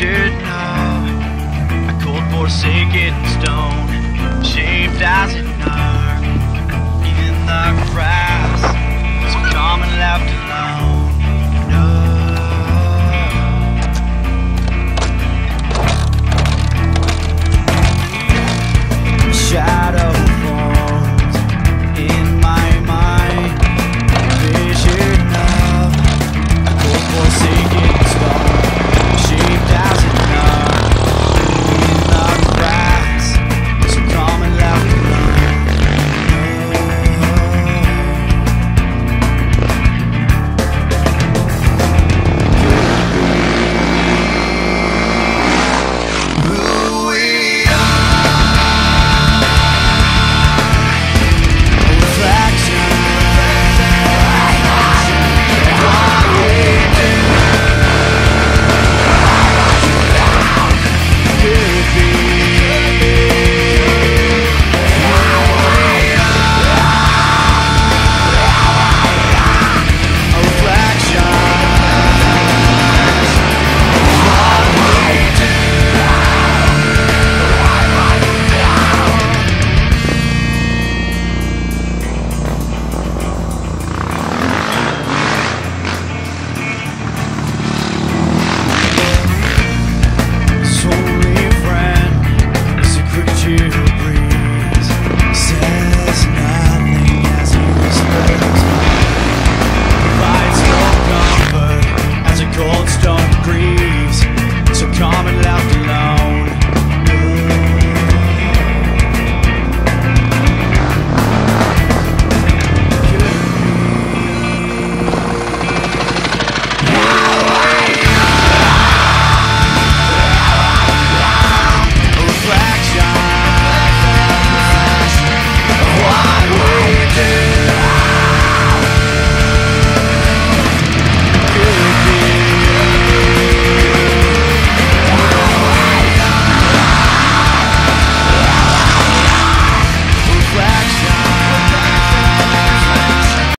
should know. a cold forsaken stone,